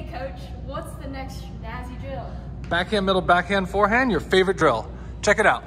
Hey coach, what's the next nazi drill? Backhand, middle, backhand, forehand, your favorite drill. Check it out.